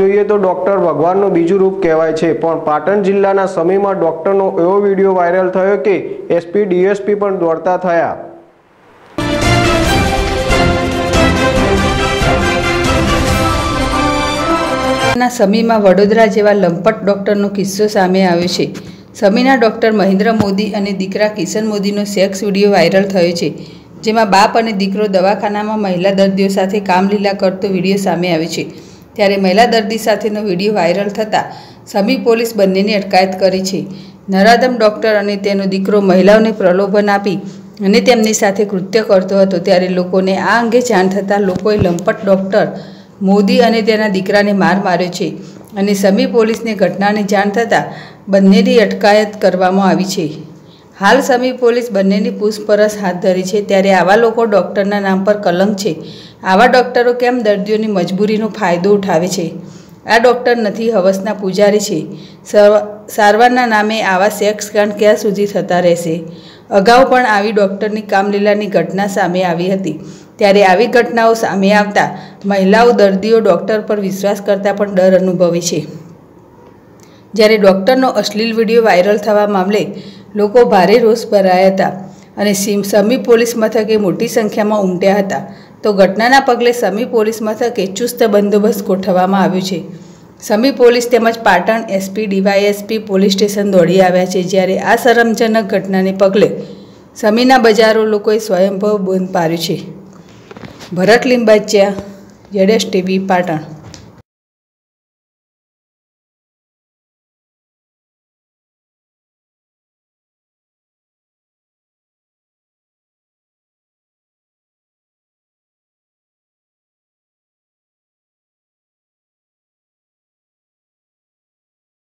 જોઈએ તો ડોક્ટર ભગવાનનું બીજું રૂપ કહેવાય છે. પણ પાટણ જિલ્લાના સમયમાં ડોક્ટરનો એવો વીડિયો વાયરલ થયો કે એસપી, ડીએસપી પણ દોડતા થયા. ના સમીમાં વડોદરા જેવા લંપટ ડૉક્ટરનો કિસ્સો સામે આવ્યો છે. સમીના ડૉક્ટર મહેન્દ્ર મોદી અને દીકરા કિશન મોદીનો સેક્સ વીડિયો વાયરલ થયો છે, જેમાં બાપ અને દીકરો દવાખાનામાં મહિલા દર્દીઓ સાથે કામલીલા કરતો વીડિયો સામે આવ્યો છે. ત્યારે મહિલા દર્દી સાથેનો વીડિયો વાયરલ થતાં સમી પોલીસ બંનેની અટકાયત કરી છે. નરાદમ ડૉક્ટર અને તેનો દીકરો મહિલાઓને પ્રલોભન આપી અને તેમની સાથે કૃત્ય કરતો હતો ત્યારે લોકોને આ અંગે જાણ થતાં લોકોએ લંપટ ડૉક્ટર મોદી અને તેના દીકરાને માર માર્યો છે અને સમી પોલીસને ઘટનાની જાણ થતાં બંનેની અટકાયત કરવામાં આવી છે. હાલ સમી પોલીસ બંનેની પૂછપરછ હાથ ધરી છે ત્યારે આવા લોકો ડૉક્ટરના નામ પર કલંક છે. આવા ડૉક્ટરો કેમ દર્દીઓની મજબૂરીનો ફાયદો ઉઠાવે છે? આ ડૉક્ટર નથી, હવસના પૂજારી છે. સર- સારવારના નામે આવા સેક્સ કાંડ ક્યાં સુધી થતા રહેશે? અગાઉ પણ આવી ડૉક્ટરની કામલીલાની ઘટના સામે આવી હતી. ત્યારે આવી ઘટનાઓ સામે આવતા મહિલાઓ દર્દીઓ ડૉક્ટર પર વિશ્વાસ કરતાં પણ ડર અનુભવે છે. જ્યારે ડૉક્ટરનો અશ્લીલ વીડિયો વાયરલ થવા મામલે લોકો ભારે રોષ ભરાયા હતા. અને સીમ સમી પોલીસ મથકે મોટી સંખ્યામાં ઉમટ્યા હતા. તો ઘટનાના પગલે સમી પોલીસ મથકે ચુસ્ત બંદોબસ્ત ગોઠવવામાં આવ્યો છે. સમી પોલીસ તેમજ Patan SP, DYSP police station દોડી આવ્યા છે જ્યારે આ શરમજનક ઘટનાને પગલે સમીના બજારો લોકોએ સ્વયંભવ બંધ પાડ્યું છે. ભરત લિંબાચિયા જેડેશ ટીવી, પાટણ.